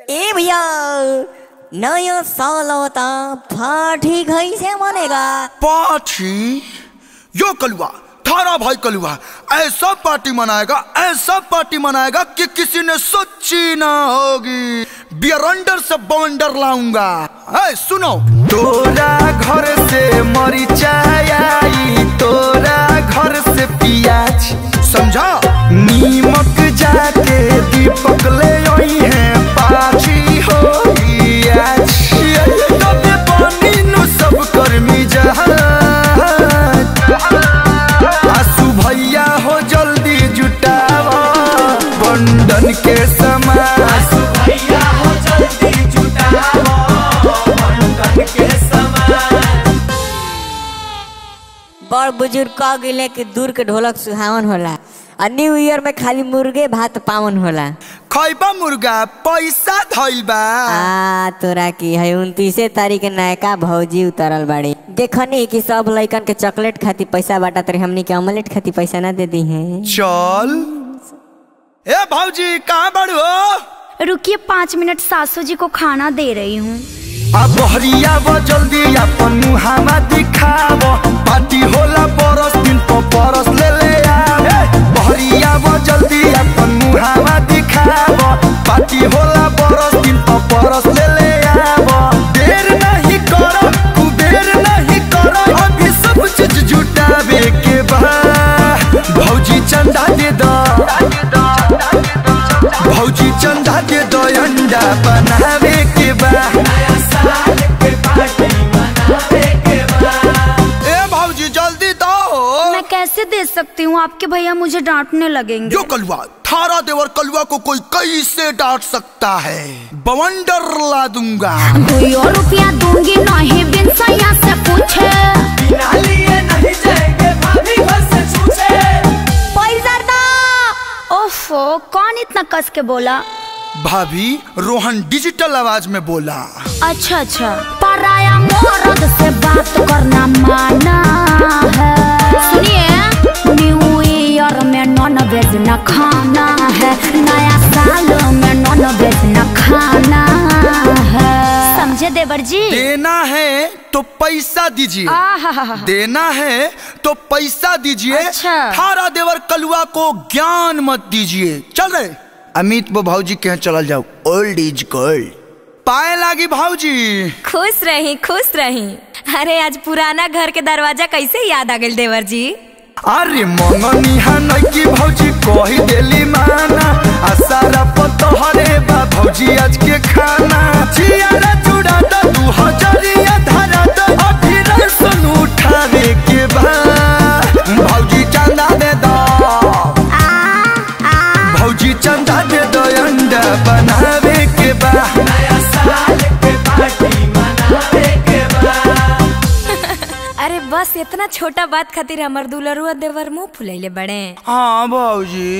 ए भैया नया साल होता पार्टी कैसे मनेगा। पार्टी यो कलुआ थारा भाई कलुआ ऐसा पार्टी मनाएगा ऐसा पार्टी मनाएगा कि किसी ने सोची ना होगी। बियरंडर से बवंडर लाऊँगा। ऐ सुनो। तोरा घर से मरिचाई आई तोरा घर से पियाज। समझा? नीमक जाके दीपक ले के समान भैया हो जल्दी जुटाओ के बड़ बुज़ुर्ग कह गिले कि दूर के ढोलक सुहावन होला आ न्यू ईयर में खाली मुर्गे भात पावन होला। खैबा मुर्गा पैसा धइल बा। आ तोरा की है उनतीसे तारीख के नयका भौजी उतरल बाड़ी। देखनी कि सब लइकन के चॉकलेट खाती पैसा बाटा तरी हमनी के ऑमलेट खाती पैसा ना दे दी है। चल। ए भाजी कहाँ बढ़ो रुकिए पाँच मिनट सासू जी को खाना दे रही हूँ। अब बहरिया वो जल्दी अपन मुहामा दिखावो पार्टी होला बरस दिन पर बरस ले ले आ बहरिया वो जल्दी अपन मुहामा दिखावो पार्टी होला चंदा दे दो अंडा बनावे के बा। नया साल के पार्टी मनावे के बाद ए भौजी जल्दी दो। मैं कैसे दे सकती हूँ? आपके भैया मुझे डांटने लगेंगे। यो कलुआ थारा देवर कलुआ को कोई कैसे डांट सकता है? बवंडर ला दूँगा। दो रुपया दूँगी नहीं बिन सैया से पूछे। बिना लिए नहीं जाएँगे भाभी घर से छूटे पैसा ओफो कौन इतना कस के बोला? भाभी रोहन डिजिटल आवाज़ में बोला। अच्छा अच्छा। पराया मर्द से बात करना माना है। सुनिए न्यू ईयर में नॉन वेज न खाना है। नया साल में नॉन वेज न खाना है। समझे देवर जी? देना है तो पैसा दीजिए। देना है तो पैसा दीजिए। अच्छा। थारा देवर कलुआ को ज्ञान मत दीजिए। चल रहे अमित वो भाऊजी के यहाँ चल जाओ। ओल्ड इज़ गोल्ड पाए लागी भाऊजी। खुश रही खुश रही। अरे आज पुराना घर के दरवाज़ा कैसे याद आ गए देवर जी? अरे मंगनी है की भौजी कही देली माना। आ सारा पतहरे बा भौजी आज के खाना। जियारा चंदा दे दो अंडा बनावे के बा। नया साल के पार्टी मनावे के बाद अरे बस इतना छोटा बात खातिर हमर दुलरुआ देवर मुँह फुलैले बड़े। हाँ भौजी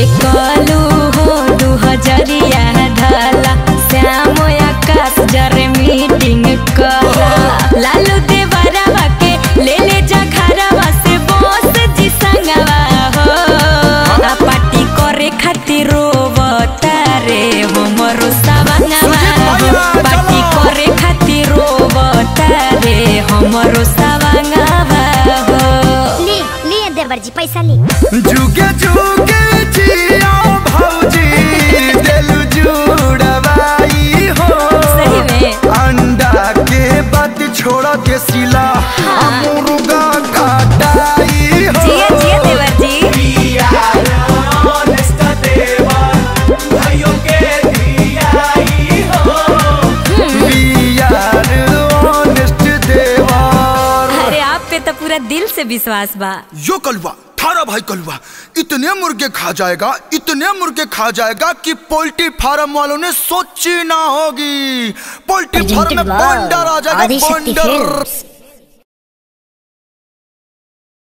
एक कालू हो दू लिए देवर जी पैसा ले। जुगे जुगे जिया भौजी देलु जुड़वाई हो। सही में। अंडा के बाद छोड़ के सिला। पे तो पूरा दिल से विश्वास बा यो कलुआ थारा भाई कलुआ इतने मुर्गे खा जाएगा इतने मुर्गे खा जाएगा कि पोल्ट्री फार्म वालों ने सोची ना होगी। पोल्ट्री फार्म में बंडर आ जाएगा बंडर